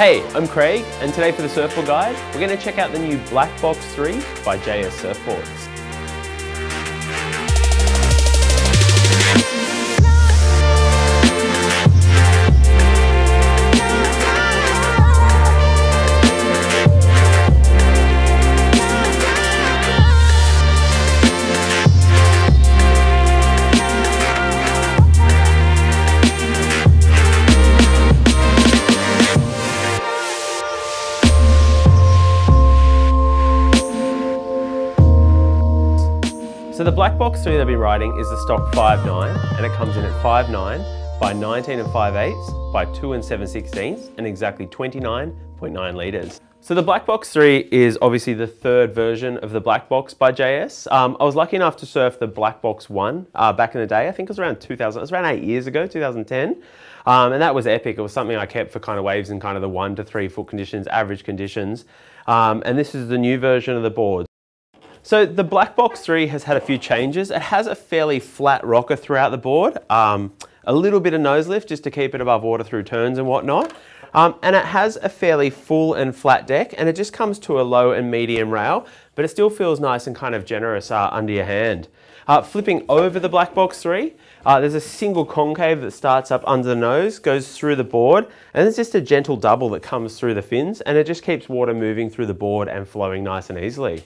Hey, I'm Craig, and today for the Surfboard Guide, we're going to check out the new Blak Box 3 by JS Surfboards. The Blak box 3 they'll be riding is the stock 5.9 and it comes in at 5.9 by 19 and 5 eighths by 2 and 7 sixteenths and exactly 29.9 litres. So the Blak Box 3 is obviously the third version of the Blak Box by JS. Um, I was lucky enough to surf the Blak Box 1 uh, back in the day. I think it was around 2000, it was around eight years ago, 2010. Um, and that was epic. It was something I kept for kind of waves in kind of the one to three foot conditions, average conditions. Um, and this is the new version of the board. So the Blak Box 3 has had a few changes. It has a fairly flat rocker throughout the board, um, a little bit of nose lift just to keep it above water through turns and whatnot. Um, and it has a fairly full and flat deck and it just comes to a low and medium rail, but it still feels nice and kind of generous uh, under your hand. Uh, flipping over the Blak Box 3, uh, there's a single concave that starts up under the nose, goes through the board, and it's just a gentle double that comes through the fins, and it just keeps water moving through the board and flowing nice and easily.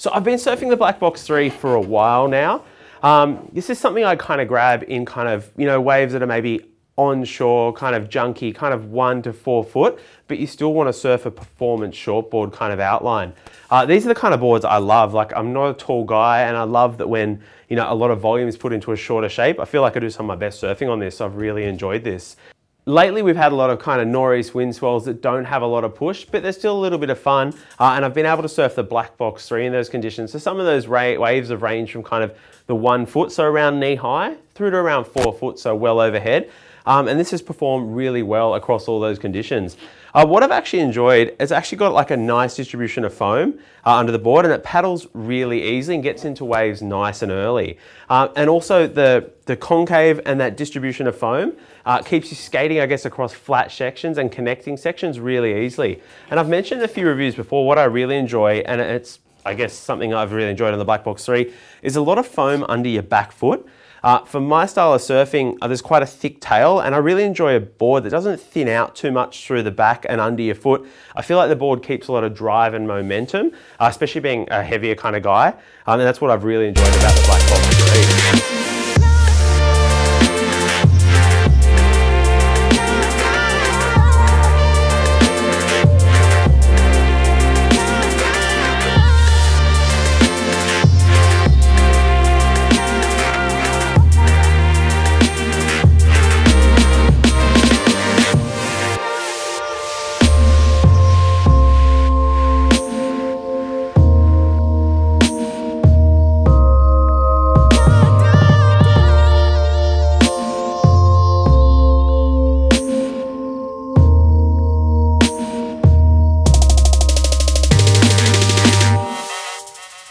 So I've been surfing the Blak Box 3 for a while now. Um, this is something I kind of grab in kind of, you know, waves that are maybe onshore, kind of junky, kind of one to four foot, but you still want to surf a performance shortboard kind of outline. Uh, these are the kind of boards I love. Like I'm not a tall guy and I love that when, you know, a lot of volume is put into a shorter shape, I feel like I do some of my best surfing on this. So I've really enjoyed this. Lately, we've had a lot of kind of northeast wind swells that don't have a lot of push, but there's still a little bit of fun. Uh, and I've been able to surf the Blak Box 3 in those conditions. So some of those waves have ranged from kind of the one foot, so around knee high, through to around four foot, so well overhead. Um, and this has performed really well across all those conditions. Uh, what I've actually enjoyed is actually got like a nice distribution of foam uh, under the board and it paddles really easily and gets into waves nice and early. Uh, and also the, the concave and that distribution of foam uh, keeps you skating, I guess, across flat sections and connecting sections really easily. And I've mentioned a few reviews before, what I really enjoy, and it's I guess something I've really enjoyed on the Blak Box 3 is a lot of foam under your back foot. Uh, for my style of surfing, uh, there's quite a thick tail and I really enjoy a board that doesn't thin out too much through the back and under your foot. I feel like the board keeps a lot of drive and momentum, uh, especially being a heavier kind of guy. Um, and that's what I've really enjoyed about the Blak Box 3.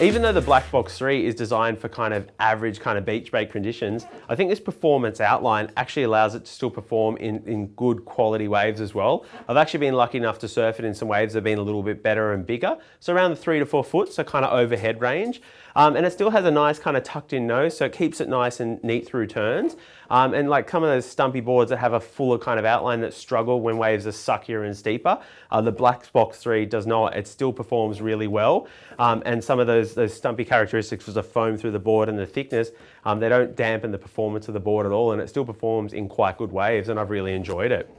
Even though the Blak Box 3 is designed for kind of average kind of beach break conditions, I think this performance outline actually allows it to still perform in, in good quality waves as well. I've actually been lucky enough to surf it in some waves that have been a little bit better and bigger. So around the three to four foot, so kind of overhead range. Um, and it still has a nice kind of tucked in nose, so it keeps it nice and neat through turns. Um, and like some of those stumpy boards that have a fuller kind of outline that struggle when waves are suckier and steeper, uh, the Blak Box 3 does not. It still performs really well. Um, and some of those, those stumpy characteristics of the foam through the board and the thickness, um, they don't dampen the performance of the board at all and it still performs in quite good waves and I've really enjoyed it.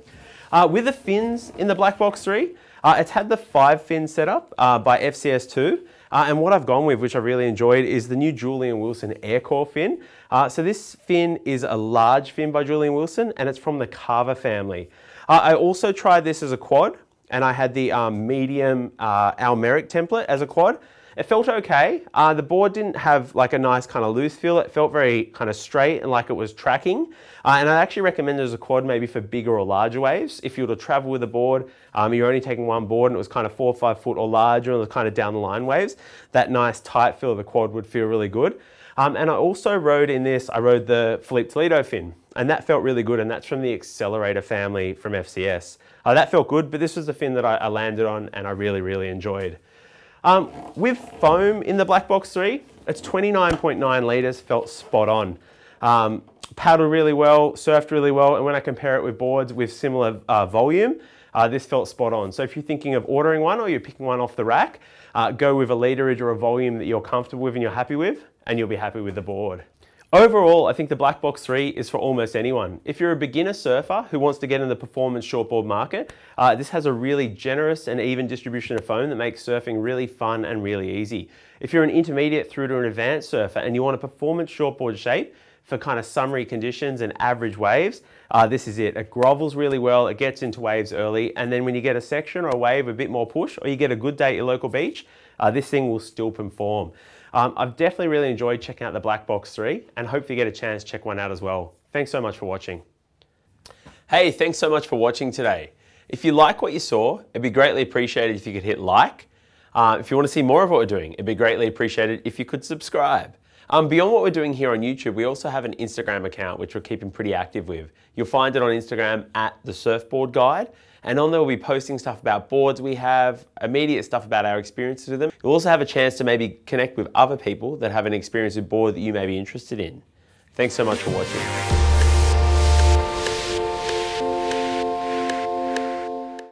Uh, with the fins in the Blak Box 3, uh, it's had the five fin setup uh, by FCS2. Uh, and what I've gone with, which I really enjoyed, is the new Julian Wilson Aircore fin. Uh, so this fin is a large fin by Julian Wilson, and it's from the Carver family. Uh, I also tried this as a quad, and I had the um, medium uh, Al Merrick template as a quad. It felt okay. Uh, the board didn't have like a nice kind of loose feel. It felt very kind of straight and like it was tracking. Uh, and I actually recommend it as a quad maybe for bigger or larger waves. If you were to travel with a board, um, you're only taking one board and it was kind of four or five foot or larger and it was kind of down the line waves, that nice tight feel of the quad would feel really good. Um, and I also rode in this, I rode the Filipe Toledo fin, and that felt really good, and that's from the Accelerator family from FCS. Uh, that felt good, but this was the fin that I, I landed on and I really, really enjoyed. Um, with foam in the Blak Box 3, it's 29.9 litres, felt spot on. Um, paddled really well, surfed really well, and when I compare it with boards with similar uh, volume, uh, this felt spot on. So if you're thinking of ordering one or you're picking one off the rack, uh, go with a literage or a volume that you're comfortable with and you're happy with, and you'll be happy with the board. Overall, I think the Blak Box 3 is for almost anyone. If you're a beginner surfer who wants to get in the performance shortboard market, uh, this has a really generous and even distribution of foam that makes surfing really fun and really easy. If you're an intermediate through to an advanced surfer and you want a performance shortboard shape, for kind of summery conditions and average waves, uh, this is it. It grovels really well, it gets into waves early, and then when you get a section or a wave a bit more push, or you get a good day at your local beach, uh, this thing will still perform. Um, I've definitely really enjoyed checking out the Blak Box 3, and hopefully get a chance to check one out as well. Thanks so much for watching. Hey, thanks so much for watching today. If you like what you saw, it'd be greatly appreciated if you could hit like. Uh, if you want to see more of what we're doing, it'd be greatly appreciated if you could subscribe. Um, beyond what we're doing here on YouTube, we also have an Instagram account which we're keeping pretty active with. You'll find it on Instagram at the Surfboard Guide. And on there, we'll be posting stuff about boards we have, immediate stuff about our experiences with them. You'll also have a chance to maybe connect with other people that have an experience with board that you may be interested in. Thanks so much for watching.